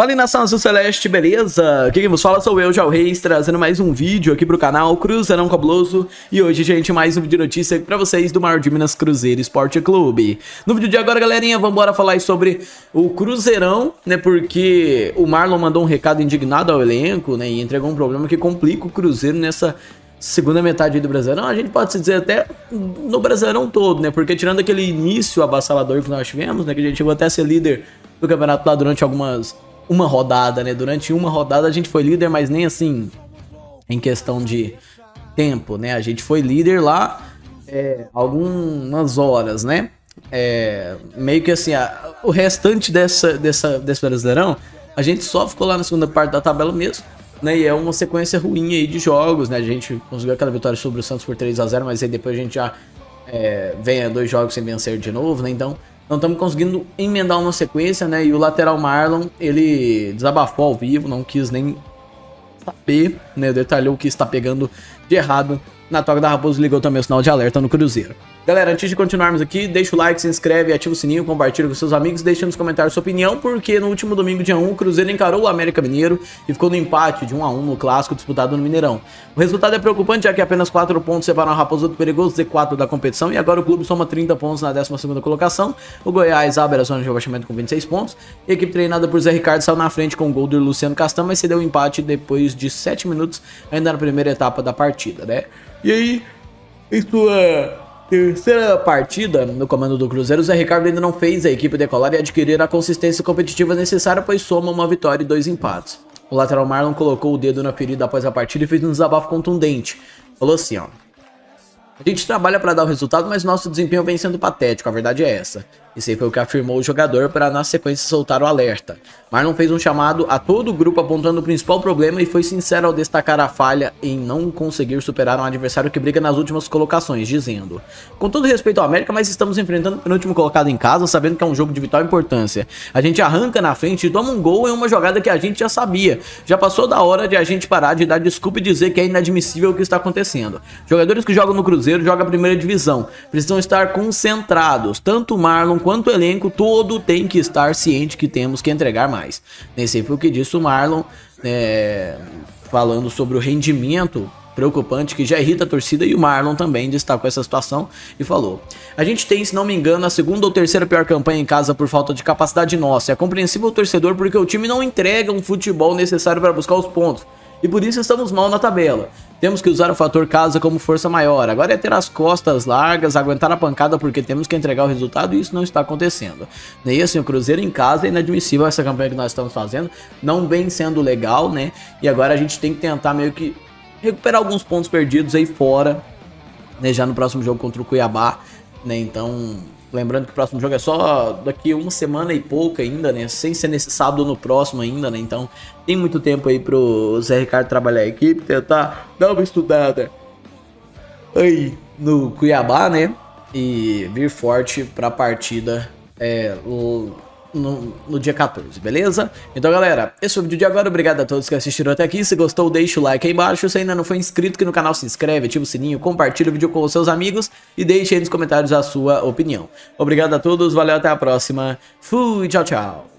Fala aí nação azul celeste, beleza? Quem vos fala sou eu, Jal Reis, trazendo mais um vídeo aqui pro canal Cruzeirão Cabuloso E hoje, gente, mais um vídeo de notícia pra vocês do Maior de Minas Cruzeiro Esporte Clube No vídeo de agora, galerinha, vambora falar sobre o Cruzeirão, né? Porque o Marlon mandou um recado indignado ao elenco, né? E entregou um problema que complica o Cruzeiro nessa segunda metade do Brasileirão, a gente pode se dizer até no Brasileirão todo, né? Porque tirando aquele início avassalador que nós tivemos, né? Que a gente chegou até a ser líder do campeonato lá durante algumas uma rodada, né? Durante uma rodada a gente foi líder, mas nem assim em questão de tempo, né? A gente foi líder lá é, algumas horas, né? É, meio que assim, a, o restante dessa, dessa, desse Brasileirão, a gente só ficou lá na segunda parte da tabela mesmo, né? E é uma sequência ruim aí de jogos, né? A gente conseguiu aquela vitória sobre o Santos por 3 a 0 mas aí depois a gente já é, vem a dois jogos sem vencer de novo, né? Então não estamos conseguindo emendar uma sequência, né? E o lateral Marlon, ele desabafou ao vivo, não quis nem saber, né? Detalhou o que está pegando de errado na toca da Raposa ligou também o sinal de alerta no Cruzeiro. Galera, antes de continuarmos aqui, deixa o like, se inscreve, ativa o sininho, compartilha com seus amigos, deixa nos comentários sua opinião, porque no último domingo, dia 1, o Cruzeiro encarou o América Mineiro e ficou no empate de 1 a 1 no clássico disputado no Mineirão. O resultado é preocupante, já que apenas 4 pontos separam a Raposa do perigoso Z4 da competição e agora o clube soma 30 pontos na 12ª colocação. O Goiás abre a zona de rebaixamento com 26 pontos. A equipe treinada por Zé Ricardo saiu na frente com o gol do Luciano Castan, mas cedeu o empate depois de 7 minutos, ainda na primeira etapa da partida, né? E aí, em sua terceira partida no comando do Cruzeiro, o Zé Ricardo ainda não fez a equipe decolar e adquirir a consistência competitiva necessária, pois soma uma vitória e dois empates. O lateral Marlon colocou o dedo na ferida após a partida e fez um desabafo contundente. Falou assim, ó. A gente trabalha para dar o resultado, mas nosso desempenho vem sendo patético, a verdade é essa. Aí foi o que afirmou o jogador para na sequência soltar o alerta. Marlon fez um chamado a todo o grupo apontando o principal problema e foi sincero ao destacar a falha em não conseguir superar um adversário que briga nas últimas colocações, dizendo: Com todo respeito ao América, mas estamos enfrentando o penúltimo colocado em casa, sabendo que é um jogo de vital importância. A gente arranca na frente e toma um gol em uma jogada que a gente já sabia. Já passou da hora de a gente parar de dar desculpa e dizer que é inadmissível o que está acontecendo. Jogadores que jogam no Cruzeiro jogam a primeira divisão, precisam estar concentrados, tanto o Marlon quanto o elenco todo tem que estar ciente que temos que entregar mais. Nesse foi o que disse o Marlon, é, falando sobre o rendimento preocupante que já irrita a torcida e o Marlon também destacou essa situação e falou: A gente tem, se não me engano, a segunda ou terceira pior campanha em casa por falta de capacidade nossa. É compreensível o torcedor porque o time não entrega um futebol necessário para buscar os pontos e por isso estamos mal na tabela. Temos que usar o fator casa como força maior. Agora é ter as costas largas, aguentar a pancada porque temos que entregar o resultado e isso não está acontecendo. E assim, o Cruzeiro em casa é inadmissível essa campanha que nós estamos fazendo. Não vem sendo legal, né? E agora a gente tem que tentar meio que recuperar alguns pontos perdidos aí fora, né? Já no próximo jogo contra o Cuiabá, né? Então, Lembrando que o próximo jogo é só daqui uma semana e pouco ainda, né? Sem ser nesse sábado no próximo ainda, né? Então tem muito tempo aí pro Zé Ricardo trabalhar a equipe, tentar dar uma estudada aí no Cuiabá, né? E vir forte pra partida é, no, no, dia 14, beleza? Então, galera, esse foi o vídeo de agora. Obrigado a todos que assistiram até aqui. Se gostou, deixa o like aí embaixo. Se ainda não foi inscrito aqui no canal, se inscreve, ativa o sininho, compartilha o vídeo com os seus amigos e deixe aí nos comentários a sua opinião. Obrigado a todos, valeu, até a próxima. Fui, tchau, tchau.